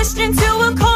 pushed into a corner.